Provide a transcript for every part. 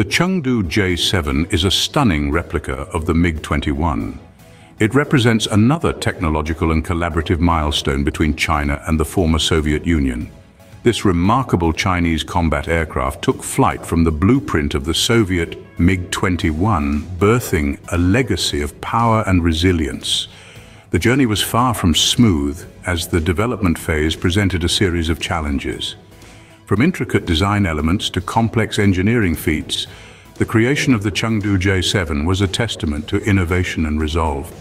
The Chengdu J-7 is a stunning replica of the MiG-21. It represents another technological and collaborative milestone between China and the former Soviet Union. This remarkable Chinese combat aircraft took flight from the blueprint of the Soviet MiG-21, birthing a legacy of power and resilience. The journey was far from smooth, as the development phase presented a series of challenges. From intricate design elements to complex engineering feats, the creation of the Chengdu J-7 was a testament to innovation and resolve.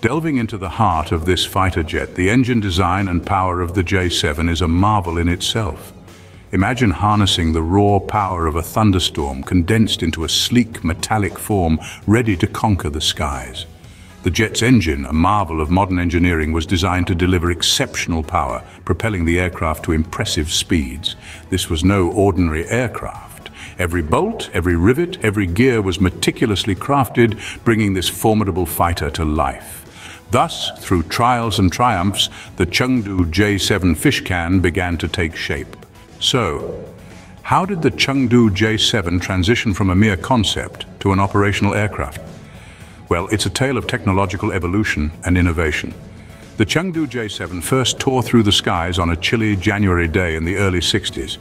Delving into the heart of this fighter jet, the engine design and power of the J-7 is a marvel in itself. Imagine harnessing the raw power of a thunderstorm condensed into a sleek metallic form ready to conquer the skies. The jet's engine, a marvel of modern engineering, was designed to deliver exceptional power, propelling the aircraft to impressive speeds. This was no ordinary aircraft. Every bolt, every rivet, every gear was meticulously crafted, bringing this formidable fighter to life. Thus, through trials and triumphs, the Chengdu J-7 Fishcan began to take shape. So, how did the Chengdu J-7 transition from a mere concept to an operational aircraft? Well, it's a tale of technological evolution and innovation. The Chengdu J-7 first tore through the skies on a chilly January day in the early 60s.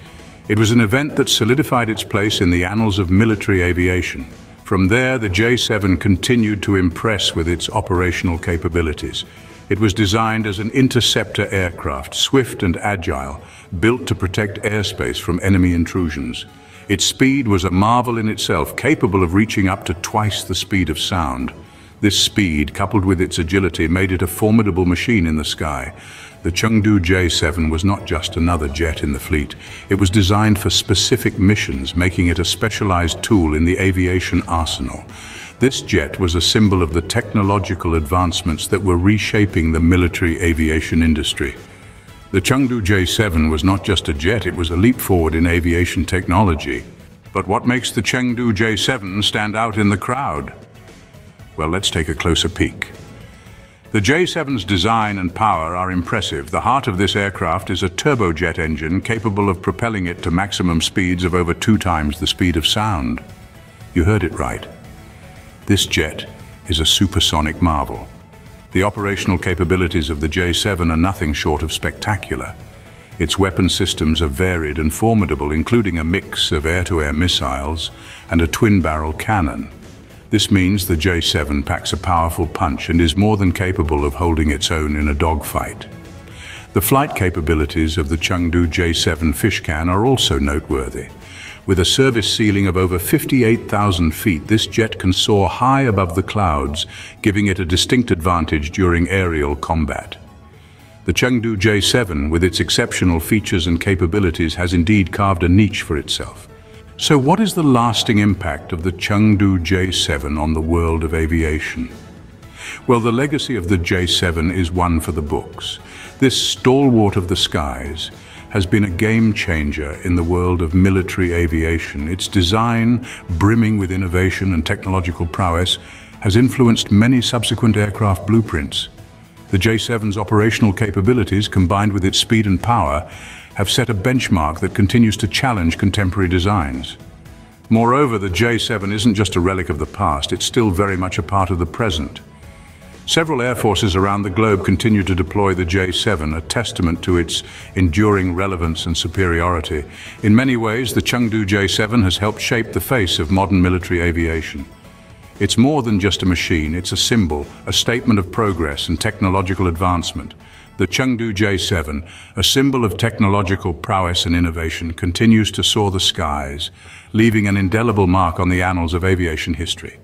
It was an event that solidified its place in the annals of military aviation. From there, the J-7 continued to impress with its operational capabilities. It was designed as an interceptor aircraft, swift and agile, built to protect airspace from enemy intrusions. Its speed was a marvel in itself, capable of reaching up to twice the speed of sound. This speed, coupled with its agility, made it a formidable machine in the sky. The Chengdu J-7 was not just another jet in the fleet. It was designed for specific missions, making it a specialized tool in the aviation arsenal. This jet was a symbol of the technological advancements that were reshaping the military aviation industry. The Chengdu J-7 was not just a jet, it was a leap forward in aviation technology. But what makes the Chengdu J-7 stand out in the crowd? Well, let's take a closer peek. The J-7's design and power are impressive. The heart of this aircraft is a turbojet engine capable of propelling it to maximum speeds of over two times the speed of sound. You heard it right. This jet is a supersonic marvel. The operational capabilities of the J-7 are nothing short of spectacular. Its weapon systems are varied and formidable, including a mix of air-to-air -air missiles and a twin-barrel cannon. This means the J-7 packs a powerful punch and is more than capable of holding its own in a dogfight. The flight capabilities of the Chengdu J-7 Fishcan are also noteworthy. With a service ceiling of over 58,000 feet, this jet can soar high above the clouds, giving it a distinct advantage during aerial combat. The Chengdu J7, with its exceptional features and capabilities, has indeed carved a niche for itself. So what is the lasting impact of the Chengdu J7 on the world of aviation? Well, the legacy of the J7 is one for the books. This stalwart of the skies has been a game changer in the world of military aviation. Its design, brimming with innovation and technological prowess, has influenced many subsequent aircraft blueprints. The J-7's operational capabilities, combined with its speed and power, have set a benchmark that continues to challenge contemporary designs. Moreover, the J-7 isn't just a relic of the past, it's still very much a part of the present. Several air forces around the globe continue to deploy the J-7, a testament to its enduring relevance and superiority. In many ways, the Chengdu J-7 has helped shape the face of modern military aviation. It's more than just a machine, it's a symbol, a statement of progress and technological advancement. The Chengdu J-7, a symbol of technological prowess and innovation, continues to soar the skies, leaving an indelible mark on the annals of aviation history.